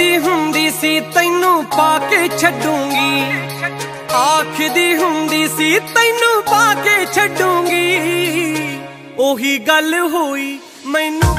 ਹੁੰਦੀ ਸੀ, ਤੈਨੂੰ ਪਾ ਕੇ ਛੱਡੂੰਗੀ। ਆਖਦੀ ਹੁੰਦੀ ਸੀ, ਤੈਨੂੰ ਪਾ ਕੇ ਛੱਡੂੰਗੀ। ਉਹੀ ਗੱਲ ਹੋਈ, ਮੈਨੂੰ